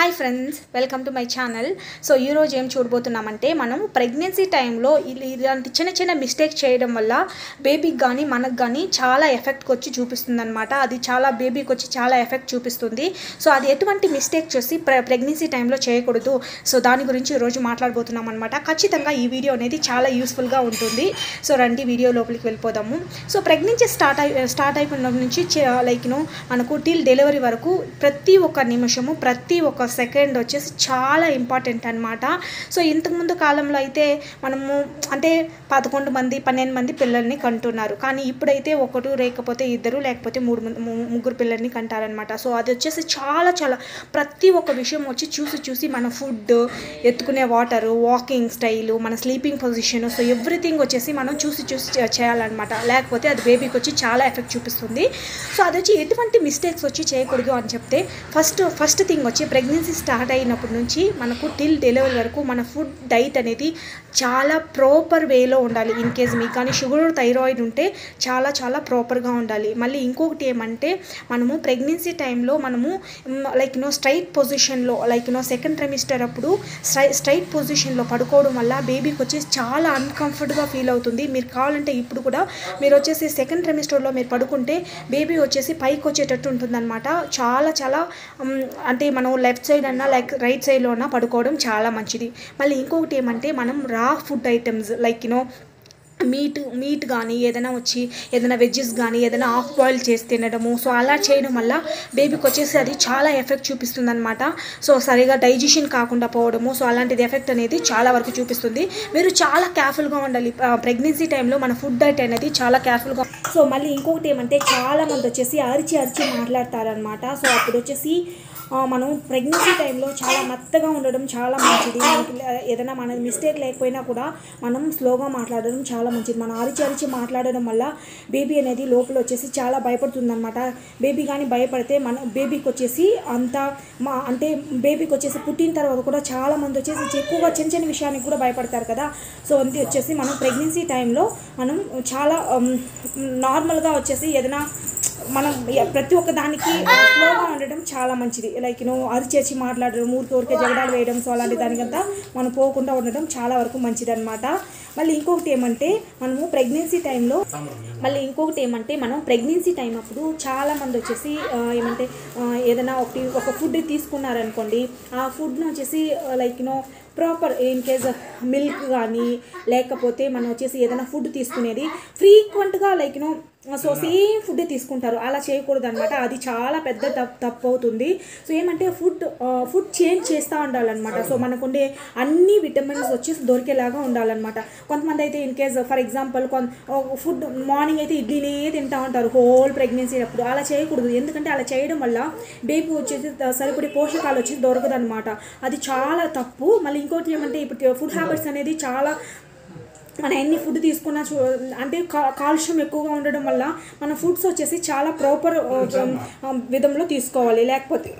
Hi friends welcome to my channel so ఈరోజు ఏం చూడబోతున్నామంటే మనం ప్రెగ్నెన్సీ టైంలో ఇలాంటి చిన్న చిన్న మిస్టేక్ చేయడం వల్ల బేబీకి కానీ మనకు కానీ చాలా ఎఫెక్ట్ వచ్చి చూపిస్తుంది అనమాట అది చాలా బేబీకి వచ్చి చాలా ఎఫెక్ట్ చూపిస్తుంది. సో అది ఎటువంటి మిస్టేక్ చేసి ప్రెగ్నెన్సీ టైంలో చేయకూడదు. సో దాని గురించి ఈరోజు మాట్లాడబోతున్నాం అనమాట ఖచ్చితంగా ఈ వీడియో అనేది చాలా యూస్ఫుల్గా ఉంటుంది. సో రండి వీడియో లోపలికి వెళ్ళిపోదాము. సో ప్రెగ్నెన్సీ స్టార్ట్ అయి స్టార్ట్ అయిపోయిన నుంచి లైక్ను మనకు టిల్ డెలివరీ వరకు ప్రతి ఒక్క నిమిషము ప్రతి ఒక్క సెకండ్ వచ్చేసి చాలా ఇంపార్టెంట్ అనమాట సో ఇంతకుముందు కాలంలో అయితే మనము అంటే పదకొండు మంది పన్నెండు మంది పిల్లల్ని కంటున్నారు. కానీ ఇప్పుడైతే ఒకటి లేకపోతే ఇద్దరు లేకపోతే మూడు మంది ముగ్గురు పిల్లల్ని కంటారనమాట సో అది వచ్చేసి చాలా చాలా ప్రతి ఒక్క విషయం వచ్చి చూసి చూసి మన ఫుడ్ ఎత్తుకునే వాటర్ వాకింగ్ స్టైలు మన స్లీపింగ్ పొజిషన్ సో ఎవ్రీథింగ్ వచ్చేసి మనం చూసి చూసి చేయాలన్నమాట. లేకపోతే అది బేబీకి వచ్చి చాలా ఎఫెక్ట్ చూపిస్తుంది. సో అది వచ్చి ఎటువంటి మిస్టేక్స్ వచ్చి చేయకూడదు అని చెప్తే ఫస్ట్ ఫస్ట్ థింగ్ వచ్చి ప్రెగ్నెన్సీ స్టార్ట్ అయినప్పటి నుంచి మనకు టిల్ డెలివరీ వరకు మన ఫుడ్ డైట్ అనేది చాలా ప్రాపర్ వేలో ఉండాలి. ఇన్ కేస్ మీకు కానీ షుగర్ థైరాయిడ్ ఉంటే చాలా చాలా ప్రాపర్గా ఉండాలి. మళ్ళీ ఇంకొకటి ఏమంటే మనము ప్రెగ్నెన్సీ టైంలో మనము లైక్ నో స్ట్రైట్ పొజిషన్లో లైక్ నో సెకండ్ ట్రెమిస్టర్ అప్పుడు స్ట్రై స్ట్రైట్ పొజిషన్లో పడుకోవడం వల్ల బేబీకి వచ్చేసి చాలా అన్కంఫర్ట్గా ఫీల్ అవుతుంది. మీరు కావాలంటే ఇప్పుడు కూడా మీరు వచ్చేసి సెకండ్ ట్రెమిస్టర్లో మీరు పడుకుంటే బేబీ వచ్చేసి పైకి వచ్చేటట్టు ఉంటుందన్నమాట. చాలా చాలా అంటే మనం లెఫ్ట్ సైడ్ అన్నా లైక్ రైట్ సైడ్లో అన్నా పడుకోవడం చాలా మంచిది. మళ్ళీ ఇంకొకటి ఏమంటే మనం raw food items like you know meat meat కానీ ఏదైనా వచ్చి ఏదైనా వెజ్జెస్ కానీ ఏదైనా ఆఫ్ బాయిల్ చేసి తినడము. సో అలా చేయడం వల్ల బేబీకి వచ్చేసి అది చాలా ఎఫెక్ట్ చూపిస్తుంది అనమాట సో సరిగా డైజెషన్ కాకుండా పోవడము. సో అలాంటిది ఎఫెక్ట్ అనేది చాలా వరకు చూపిస్తుంది. మీరు చాలా కేర్ఫుల్గా ఉండాలి. ప్రెగ్నెన్సీ టైంలో మన ఫుడ్ డైట్ అనేది చాలా కేర్ఫుల్గా సో మళ్ళీ ఇంకొకటి ఏమంటే చాలా మంది వచ్చేసి అరిచి అరిచి మాట్లాడతారనమాట సో అప్పుడు వచ్చేసి మనం ప్రెగ్నెన్సీ టైంలో చాలా మెత్తగా ఉండడం చాలా మంచిది. మనకి ఏదైనా మన మిస్టేక్ లేకపోయినా కూడా మనం స్లోగా మాట్లాడడం చాలా మంచిది. మనం అరిచి అరిచి మాట్లాడడం వల్ల బేబీ అనేది లోపల వచ్చేసి చాలా భయపడుతుంది అనమాట బేబీ కానీ భయపడితే మన బేబీకి వచ్చేసి అంత మా అంటే బేబీకి వచ్చేసి పుట్టిన తర్వాత కూడా చాలా మంది వచ్చేసి ఎక్కువగా చిన్న చిన్న విషయానికి కూడా భయపడతారు కదా. సో అంతే వచ్చేసి మనం ప్రెగ్నెన్సీ టైంలో మనం చాలా um, నార్మల్గా వచ్చేసి ఏదైనా మనం ప్రతి ఒక్క దానికి స్లోగా ఉండడం చాలా మంచిది. లైక్ నువ్వు అరిచేసి మాట్లాడడం ఊరికి ఊరికే జగడాలు వేయడం సో అలాంటి దానికంతా మనం పోకుండా ఉండడం చాలా వరకు మంచిది అనమాట మళ్ళీ ఇంకొకటి ఏమంటే మనము ప్రెగ్నెన్సీ టైంలో మళ్ళీ ఇంకొకటి ఏమంటే మనం ప్రెగ్నెన్సీ టైం అప్పుడు చాలా మంది వచ్చేసి ఏమంటే ఏదైనా ఒకటి ఒక ఫుడ్ తీసుకున్నారనుకోండి ఆ ఫుడ్ను వచ్చేసి like no proper in case milk కానీ లేకపోతే మనం వచ్చేసి ఏదైనా ఫుడ్ తీసుకునేది ఫ్రీక్వెంట్గా like no so same food తీసుకుంటారు. అలా చేయకూడదు అనమాట అది చాలా పెద్ద తప్పు తప్పు అవుతుంది సో ఏమంటే ఫుడ్ ఫుడ్ చేంజ్ చేస్తూ ఉండాలన్నమాట. సో మనకుండే అన్ని విటమిన్స్ వచ్చేసి దొరికేలాగా ఉండాలన్నమాట. కొంతమంది అయితే in case for example food morning అయితే ఇడ్లీనే తింటా ఉంటారు. హోల్ ప్రెగ్నెన్సీ అప్పుడు. అలా చేయకూడదు. ఎందుకంటే అలా చేయడం వల్ల బేబీ వచ్చేసి సరిపడే పోషకాలు వచ్చేసి దొరకదు అనమాట అది చాలా తప్పు. మళ్ళీ ఇంకోటి ఏమంటే ఇప్పుడు ఫుడ్ హ్యాబిట్స్ అనేది చాలా మనం ఎన్ని ఫుడ్ తీసుకున్నా చూ అంటే కా- కాలుష్యం ఎక్కువగా ఉండడం వల్ల మన ఫుడ్స్ వచ్చేసి చాలా ప్రాపర్ విధంలో తీసుకోవాలి. లేకపోతే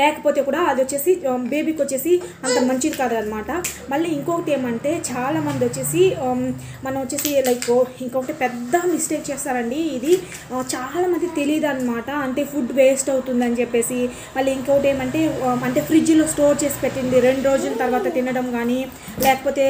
లేకపోతే కూడా అది వచ్చేసి బేబీకి వచ్చేసి అంత మంచిది కాదనమాట. మళ్ళీ ఇంకొకటి ఏమంటే చాలామంది వచ్చేసి మనం వచ్చేసి లైక్ ఇంకొకటి పెద్ద మిస్టేక్ చేస్తారండి. ఇది చాలామంది తెలియదు అనమాట. అంటే ఫుడ్ వేస్ట్ అవుతుందని చెప్పేసి. మళ్ళీ ఇంకొకటి ఏమంటే అంటే ఫ్రిడ్జ్లో స్టోర్ చేసి పెట్టింది రెండు రోజుల తర్వాత తినడం కానీ లేకపోతే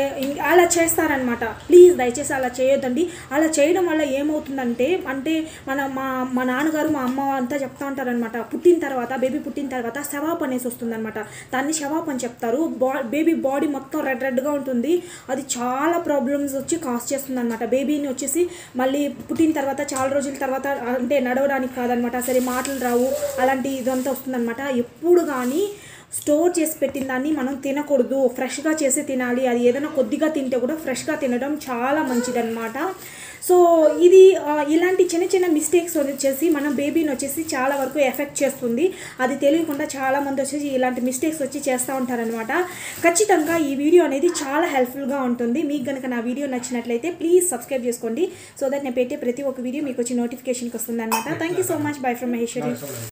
అలా చేస్తారనమాట. ప్లీజ్ దయచేసి అలా చేయొద్దండి. అలా చేయడం వల్ల ఏమవుతుందంటే అంటే మన మా మా నాన్నగారు మా అమ్మ అంతా చెప్తా ఉంటారనమాట. పుట్టిన తర్వాత బేబీ పుట్టిన తర్వాత శవాప్ అనేసి వస్తుందన్నమాట. దాన్ని శవాప్ అని చెప్తారు. బా బేబీ బాడీ మొత్తం రెడ్ రెడ్గా ఉంటుంది. అది చాలా ప్రాబ్లమ్స్ వచ్చి కాస్ చేస్తుంది అనమాట బేబీని వచ్చేసి మళ్ళీ పుట్టిన తర్వాత చాలా రోజుల తర్వాత అంటే నడవడానికి కాదనమాట సరే మాటలు రావు. అలాంటి ఇదంతా వస్తుందన్నమాట. ఎప్పుడు కానీ స్టోర్ చేసి పెట్టిన దాన్ని మనం తినకూడదు. ఫ్రెష్గా చేసి తినాలి. అది ఏదైనా కొద్దిగా తింటే కూడా ఫ్రెష్గా తినడం చాలా మంచిదన్నమాట. సో ఇది ఇలాంటి చిన్న చిన్న మిస్టేక్స్ వచ్చేసి మన బేబీని వచ్చేసి చాలా వరకు ఎఫెక్ట్ చేస్తుంది. అది తెలియకుండా చాలా మంది వచ్చేసి ఇలాంటి మిస్టేక్స్ వచ్చి చేస్తూ ఉంటారనమాట ఖచ్చితంగా ఈ వీడియో అనేది చాలా హెల్ప్ఫుల్గా ఉంటుంది. మీకు కనుక నా వీడియో నచ్చినట్లయితే ప్లీజ్ సబ్స్క్రైబ్ చేసుకోండి. సో దట్ నేను పెట్టే ప్రతి ఒక్క వీడియో మీకు వచ్చి నోటిఫికేషన్కి వస్తుంది అనమాట thank you so much bye from Maheshwari